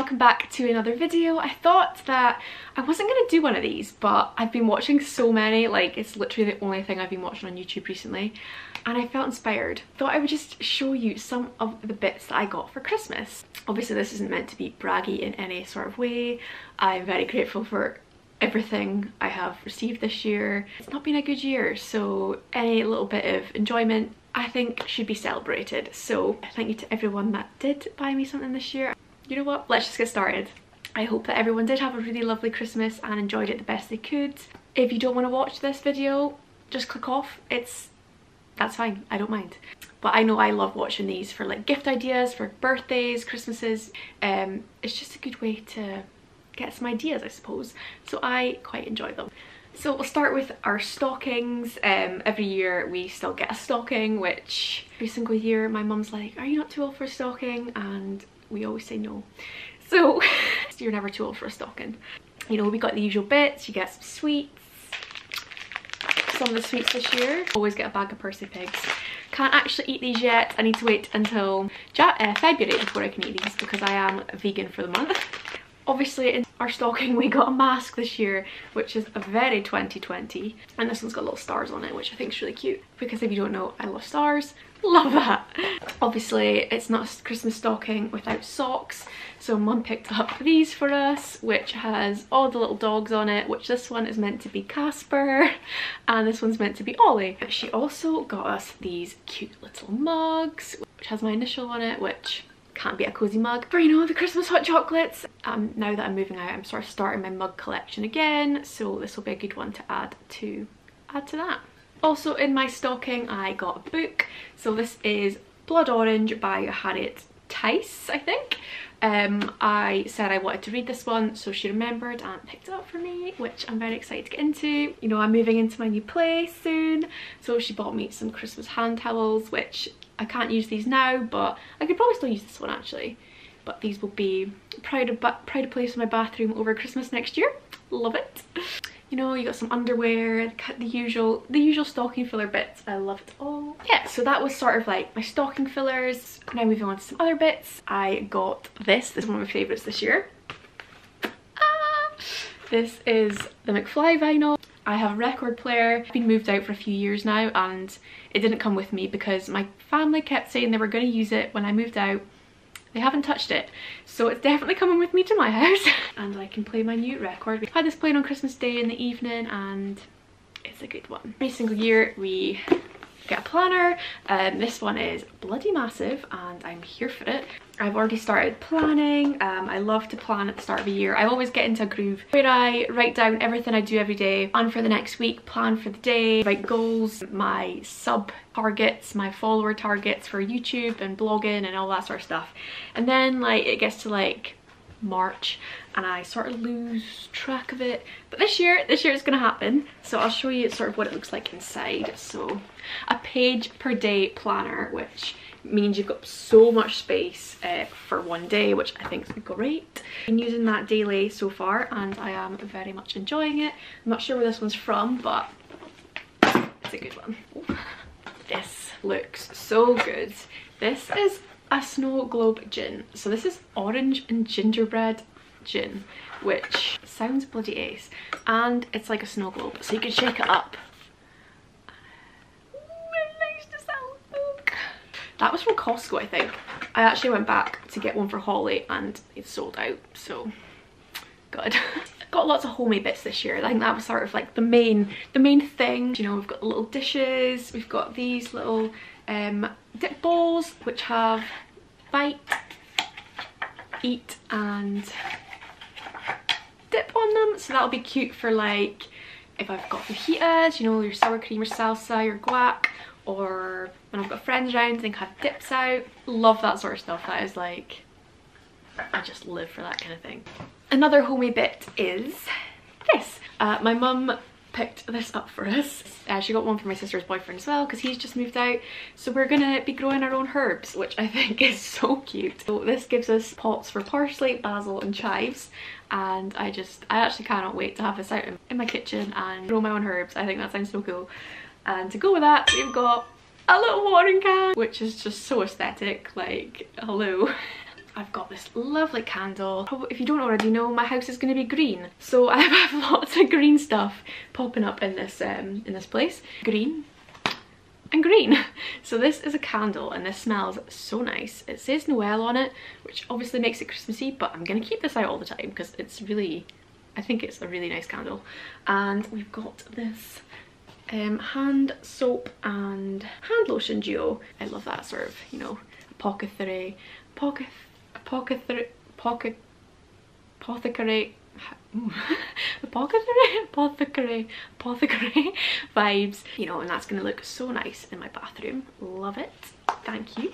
welcome back to another video. I thought that I wasn't going to do one of these but I've been watching so many like it's literally the only thing I've been watching on YouTube recently and I felt inspired. Thought I would just show you some of the bits that I got for Christmas. Obviously this isn't meant to be braggy in any sort of way. I'm very grateful for everything I have received this year. It's not been a good year so any little bit of enjoyment I think should be celebrated. So thank you to everyone that did buy me something this year. You know what, let's just get started. I hope that everyone did have a really lovely Christmas and enjoyed it the best they could. If you don't want to watch this video, just click off. It's that's fine, I don't mind. But I know I love watching these for like gift ideas, for birthdays, Christmases. Um, it's just a good way to get some ideas, I suppose. So I quite enjoy them. So we'll start with our stockings. Um, every year we still get a stocking, which every single year my mum's like, are you not too old for a stocking? And we always say no. So you're never too old for a stocking. You know, we got the usual bits, you get some sweets. Some of the sweets this year. Always get a bag of Percy Pigs. Can't actually eat these yet. I need to wait until uh, February before I can eat these because I am vegan for the month. Obviously in our stocking we got a mask this year which is a very 2020 and this one's got little stars on it which I think is really cute because if you don't know I love stars. Love that. Obviously it's not a christmas stocking without socks so mum picked up these for us which has all the little dogs on it which this one is meant to be casper and this one's meant to be ollie. She also got us these cute little mugs which has my initial on it which can't be a cozy mug. For you know the christmas hot chocolates. Um now that i'm moving out i'm sort of starting my mug collection again. So this will be a good one to add to add to that. Also in my stocking I got a book. So this is Blood Orange by Harriet Tyce, I think. Um, I said I wanted to read this one, so she remembered and picked it up for me, which I'm very excited to get into. You know, I'm moving into my new place soon, so she bought me some Christmas hand towels, which I can't use these now, but I could probably still use this one actually. But these will be pride of, pride of place in my bathroom over Christmas next year. Love it you know you got some underwear cut the usual the usual stocking filler bits. I love it all. Yeah so that was sort of like my stocking fillers. Now moving on to some other bits. I got this. This is one of my favorites this year. Ah, this is the mcfly vinyl. I have a record player. I've been moved out for a few years now and it didn't come with me because my family kept saying they were going to use it when I moved out they haven't touched it. So it's definitely coming with me to my house. and I can play my new record. We had this playing on Christmas Day in the evening and it's a good one. Every single year we get a planner. Um, this one is bloody massive and I'm here for it. I've already started planning. Um, I love to plan at the start of a year. I always get into a groove where I write down everything I do every day, plan for the next week, plan for the day, write goals, my sub targets, my follower targets for YouTube and blogging and all that sort of stuff. And then like it gets to like March and I sort of lose track of it. But this year, this year it's gonna happen. So I'll show you sort of what it looks like inside. So a page per day planner, which means you've got so much space uh, for one day, which I think is great. I'm using that daily so far and I am very much enjoying it. I'm not sure where this one's from, but it's a good one. This looks so good. This is a snow globe gin. So this is orange and gingerbread gin, which sounds bloody ace. And it's like a snow globe, so you can shake it up. That was from Costco, I think. I actually went back to get one for Holly and it's sold out, so good. got lots of homemade bits this year. I think that was sort of like the main, the main thing. You know, we've got little dishes, we've got these little um, dip bowls which have bite, eat and dip on them. So that'll be cute for like if I've got fajitas, you know, your sour cream or salsa, your guac, or when I've got friends around and have dips out. Love that sort of stuff. That is like, I just live for that kind of thing. Another homey bit is this. Uh, my mum picked this up for us. Uh, she got one for my sister's boyfriend as well because he's just moved out. So we're gonna be growing our own herbs, which I think is so cute. So this gives us pots for parsley, basil and chives. And I just, I actually cannot wait to have this out in my kitchen and grow my own herbs. I think that sounds so cool. And to go with that, we've got a little watering can, which is just so aesthetic, like, hello. I've got this lovely candle. If you don't already know, my house is going to be green. So I have lots of green stuff popping up in this, um, in this place. Green, and green. So this is a candle and this smells so nice. It says Noel on it, which obviously makes it Christmassy, but I'm gonna keep this out all the time because it's really, I think it's a really nice candle. And we've got this um, hand soap and hand lotion duo. I love that sort of, you know, apothecary, pocket, apothecary, apothecary, apothecary, apothecary, apothecary vibes, you know, and that's going to look so nice in my bathroom. Love it. Thank you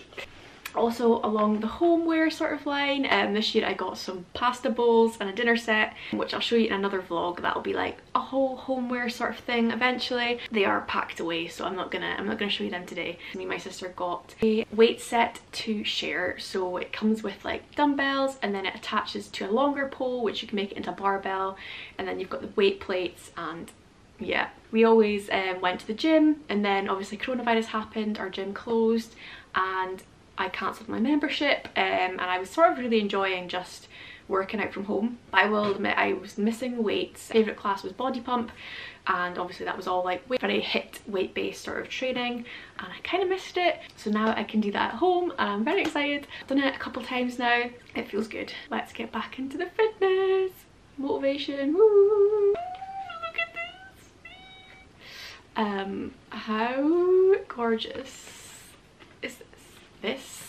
also along the homeware sort of line. Um this year i got some pasta bowls and a dinner set which i'll show you in another vlog that'll be like a whole homeware sort of thing eventually. They are packed away so i'm not gonna i'm not gonna show you them today. Me and my sister got a weight set to share. So it comes with like dumbbells and then it attaches to a longer pole which you can make it into a barbell and then you've got the weight plates and yeah. We always um, went to the gym and then obviously coronavirus happened our gym closed and I cancelled my membership um, and I was sort of really enjoying just working out from home. I will admit I was missing weights. Favourite class was body pump and obviously that was all like weight, very hit weight based sort of training and I kind of missed it so now I can do that at home and I'm very excited. I've done it a couple times now. It feels good. Let's get back into the fitness. Motivation. Woo! Look at this. Um, how gorgeous this?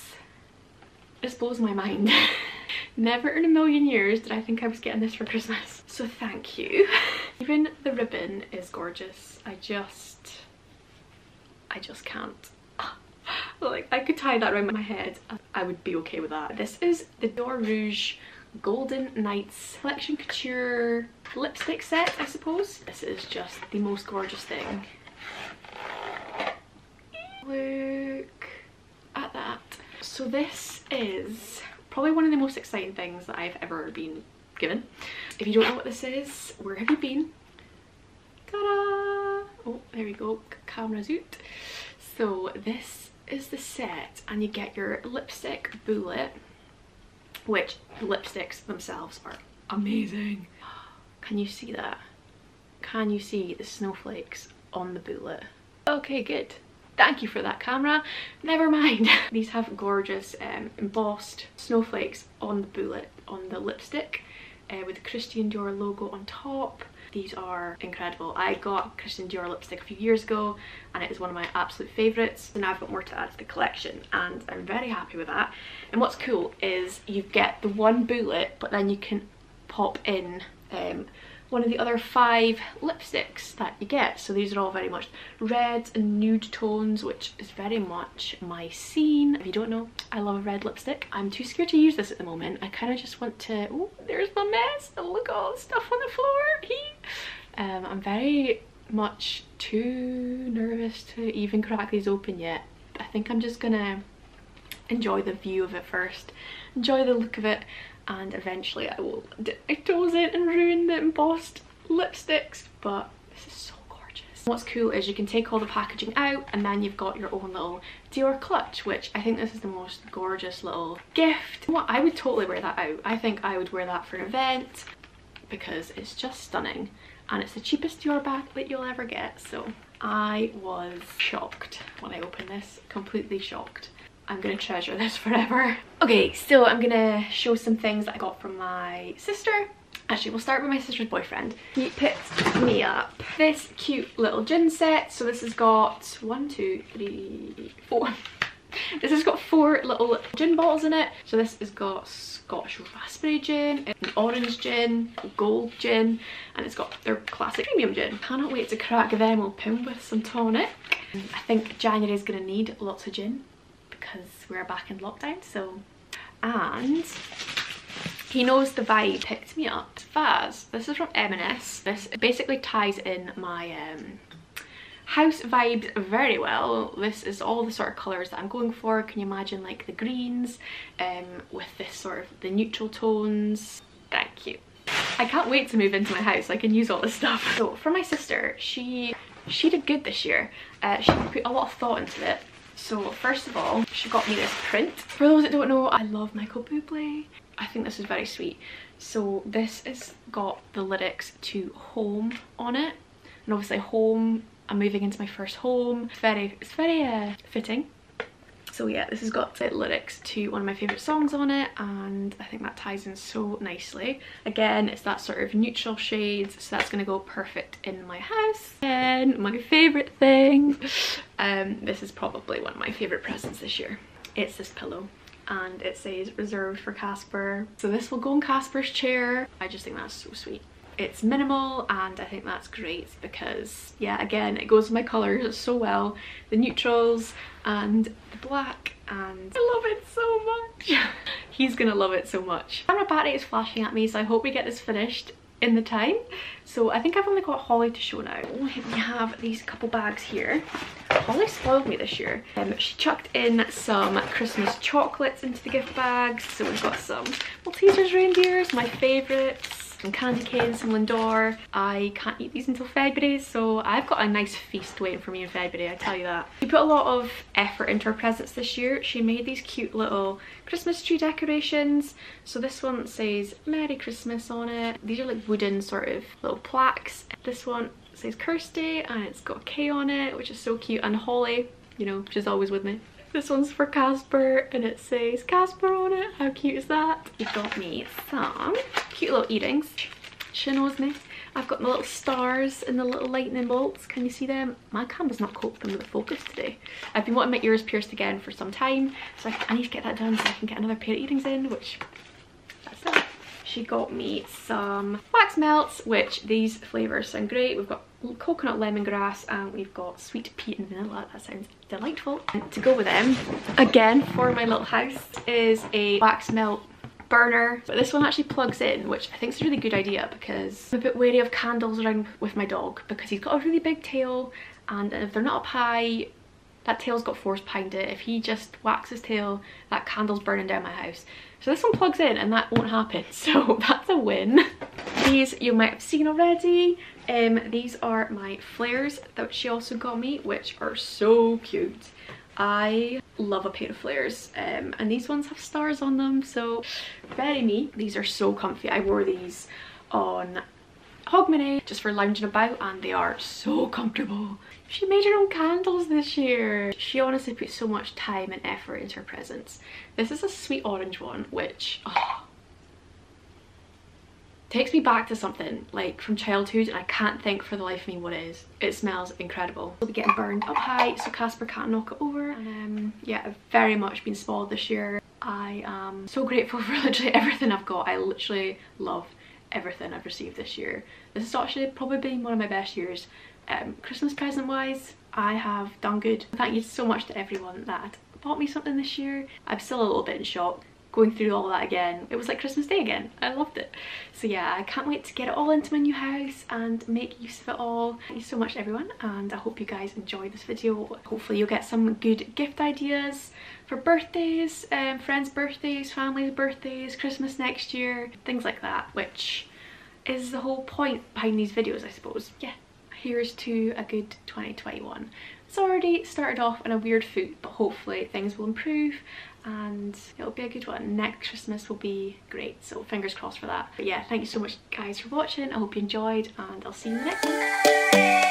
Blows my mind. Never in a million years did I think I was getting this for Christmas. So thank you. Even the ribbon is gorgeous. I just, I just can't. like I could tie that around my head. I would be okay with that. This is the Dior Rouge Golden Nights Collection Couture lipstick set, I suppose. This is just the most gorgeous thing. Look. So this is probably one of the most exciting things that I've ever been given. If you don't know what this is, where have you been? Ta-da! Oh, there we go, camera's out. So this is the set and you get your lipstick bullet, which the lipsticks themselves are amazing. Can you see that? Can you see the snowflakes on the bullet? Okay, good thank you for that camera. Never mind. These have gorgeous um, embossed snowflakes on the bullet on the lipstick uh, with the Christian Dior logo on top. These are incredible. I got Christian Dior lipstick a few years ago and it is one of my absolute favorites. And i've got more to add to the collection and i'm very happy with that. And what's cool is you get the one bullet but then you can pop in um, one of the other five lipsticks that you get. So these are all very much reds and nude tones, which is very much my scene. If you don't know, I love a red lipstick. I'm too scared to use this at the moment. I kind of just want to, oh, there's my mess. Oh, look at all the stuff on the floor. um, I'm very much too nervous to even crack these open yet. I think I'm just gonna enjoy the view of it first, enjoy the look of it, and eventually I will dip my toes in and ruin the embossed lipsticks but this is so gorgeous. What's cool is you can take all the packaging out and then you've got your own little Dior clutch which I think this is the most gorgeous little gift. What I would totally wear that out. I think I would wear that for an event because it's just stunning and it's the cheapest Dior bag that you'll ever get so I was shocked when I opened this, completely shocked. I'm gonna treasure this forever. Okay, so I'm gonna show some things that I got from my sister. Actually, we'll start with my sister's boyfriend. He picked me up this cute little gin set. So this has got one, two, three, four. This has got four little gin bottles in it. So this has got Scotch raspberry gin, an orange gin, gold gin, and it's got their classic premium gin. Cannot wait to crack them open with some tonic. I think January is gonna need lots of gin because we're back in lockdown so and he knows the vibe picked me up Vase this is from M&S this basically ties in my um, house vibes very well. This is all the sort of colors that i'm going for. Can you imagine like the greens um with this sort of the neutral tones? Thank you i can't wait to move into my house. I can use all this stuff. So for my sister she she did good this year. Uh, she put a lot of thought into it So first of all, she got me this print. For those that don't know, I love Michael Bublé. I think this is very sweet. So this has got the lyrics to Home on it. And obviously Home, I'm moving into my first home. It's very, it's very uh, fitting so yeah, this has got lyrics to one of my favourite songs on it and I think that ties in so nicely. Again, it's that sort of neutral shades, so that's going to go perfect in my house. And my favourite thing, um, this is probably one of my favourite presents this year. It's this pillow and it says reserved for Casper. So this will go in Casper's chair. I just think that's so sweet it's minimal and I think that's great because yeah again it goes with my colours so well. The neutrals and the black and I love it so much. He's gonna love it so much. Camera battery is flashing at me so I hope we get this finished in the time. So I think I've only got Holly to show now. We have these couple bags here. Holly spoiled me this year. Um, she chucked in some Christmas chocolates into the gift bags so we've got some Maltesers reindeers my favourites some candy canes, some Lindor. I can't eat these until February, so I've got a nice feast waiting for me in February, I tell you that. She put a lot of effort into her presents this year. She made these cute little Christmas tree decorations. So this one says Merry Christmas on it. These are like wooden sort of little plaques. This one says Kirsty and it's got a K on it, which is so cute. And Holly, you know, she's always with me. This one's for Casper and it says Casper on it. How cute is that? He got me some cute little earrings. She knows me. I've got my little stars and the little lightning bolts. Can you see them? My camera's not coping with the focus today. I've been wanting my ears pierced again for some time. So I, I need to get that done so I can get another pair of earrings in, which. She got me some wax melts, which these flavours sound great. We've got coconut lemongrass and we've got sweet pea and vanilla. That sounds delightful. And to go with them, again, for my little house, is a wax melt burner but this one actually plugs in which I think is a really good idea because I'm a bit wary of candles around with my dog because he's got a really big tail and if they're not up high that tail's got force behind it if he just whacks his tail that candle's burning down my house so this one plugs in and that won't happen so that's a win these you might have seen already um, these are my flares that she also got me, which are so cute. I love a pair of flares um, and these ones have stars on them so very neat. These are so comfy. I wore these on Hogmanay just for lounging about and they are so comfortable. She made her own candles this year. She honestly put so much time and effort into her presents. This is a sweet orange one which oh, takes me back to something like from childhood and I can't think for the life of me what it is. It smells incredible. We'll be getting burned up high so Casper can't knock it over. Um, yeah, I've very much been spoiled this year. I am so grateful for literally everything I've got. I literally love everything I've received this year. This has actually probably been one of my best years. Um, Christmas present wise, I have done good. Thank you so much to everyone that bought me something this year. I'm still a little bit in shock going through all that again. It was like Christmas Day again. I loved it. So yeah, I can't wait to get it all into my new house and make use of it all. Thank you so much everyone and I hope you guys enjoyed this video. Hopefully you'll get some good gift ideas for birthdays, um, friends' birthdays, family's birthdays, Christmas next year, things like that, which is the whole point behind these videos I suppose. Yeah, here's to a good 2021. It's already started off on a weird foot, but hopefully things will improve and it'll be a good one. Next Christmas will be great, so fingers crossed for that. But yeah, thank you so much guys for watching. I hope you enjoyed and I'll see you next time.